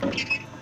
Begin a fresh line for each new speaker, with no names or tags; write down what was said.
Thank you.